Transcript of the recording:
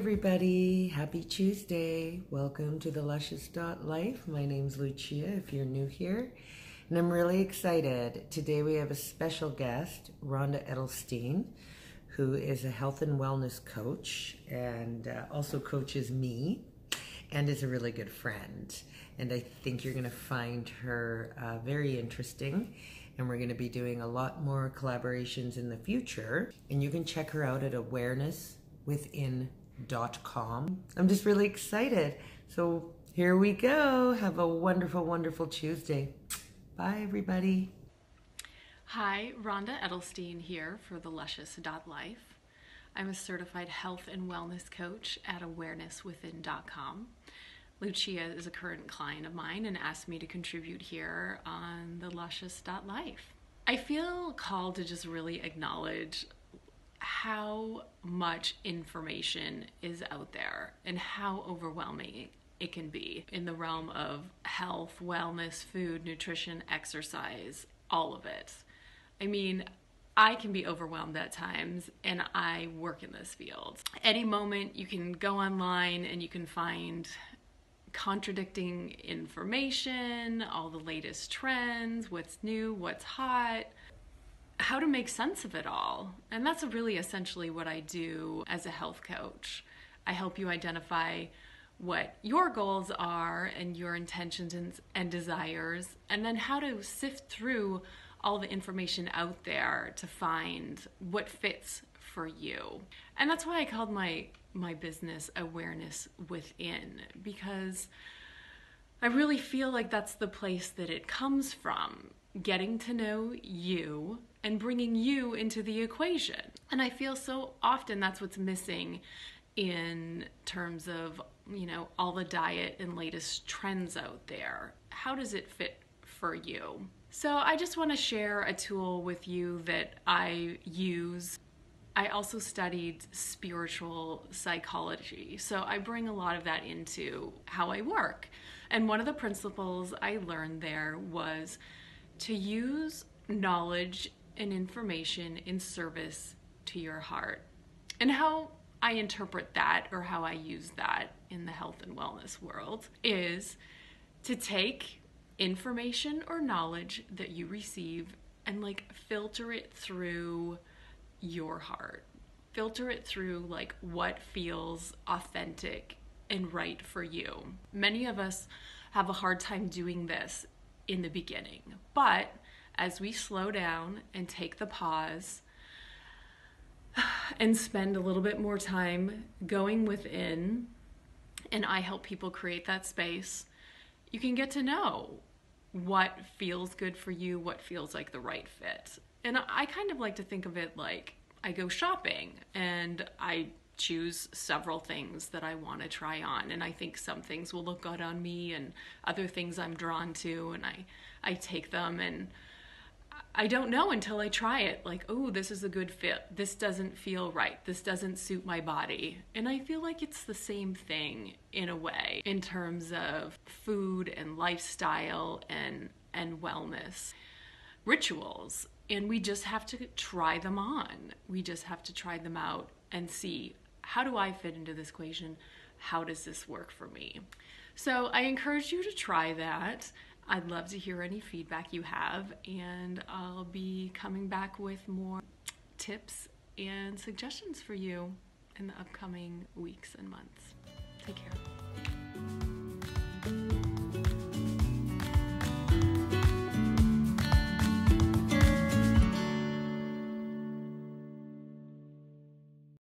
everybody. Happy Tuesday. Welcome to the Luscious Life. My name's Lucia if you're new here. And I'm really excited. Today we have a special guest, Rhonda Edelstein, who is a health and wellness coach and uh, also coaches me and is a really good friend. And I think you're going to find her uh, very interesting. And we're going to be doing a lot more collaborations in the future. And you can check her out at awarenesswithin.com. I'm just really excited. So here we go. Have a wonderful, wonderful Tuesday. Bye, everybody. Hi, Rhonda Edelstein here for the Luscious.life. I'm a certified health and wellness coach at awarenesswithin.com. Lucia is a current client of mine and asked me to contribute here on the Luscious.life. I feel called to just really acknowledge how much information is out there and how overwhelming it can be in the realm of health, wellness, food, nutrition, exercise, all of it. I mean, I can be overwhelmed at times, and I work in this field. Any moment you can go online and you can find contradicting information, all the latest trends, what's new, what's hot, how to make sense of it all. And that's really essentially what I do as a health coach. I help you identify what your goals are and your intentions and, and desires, and then how to sift through all the information out there to find what fits for you. And that's why I called my my business awareness within because I really feel like that's the place that it comes from, getting to know you and bringing you into the equation. And I feel so often that's what's missing in terms of, you know, all the diet and latest trends out there. How does it fit for you? So I just want to share a tool with you that I use. I also studied spiritual psychology, so I bring a lot of that into how I work. And one of the principles I learned there was to use knowledge and information in service to your heart. And how I interpret that or how I use that in the health and wellness world is to take information or knowledge that you receive and like filter it through your heart. Filter it through like what feels authentic and right for you. Many of us have a hard time doing this in the beginning, but as we slow down and take the pause and spend a little bit more time going within, and I help people create that space, you can get to know what feels good for you, what feels like the right fit. And I kind of like to think of it like I go shopping and I choose several things that I want to try on and I think some things will look good on me and other things I'm drawn to and I I take them and I don't know until I try it. Like, oh, this is a good fit. This doesn't feel right. This doesn't suit my body. And I feel like it's the same thing in a way in terms of food and lifestyle and and wellness rituals. And we just have to try them on. We just have to try them out and see how do I fit into this equation? How does this work for me? So I encourage you to try that. I'd love to hear any feedback you have, and I'll be coming back with more tips and suggestions for you in the upcoming weeks and months. Take care.